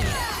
Yeah!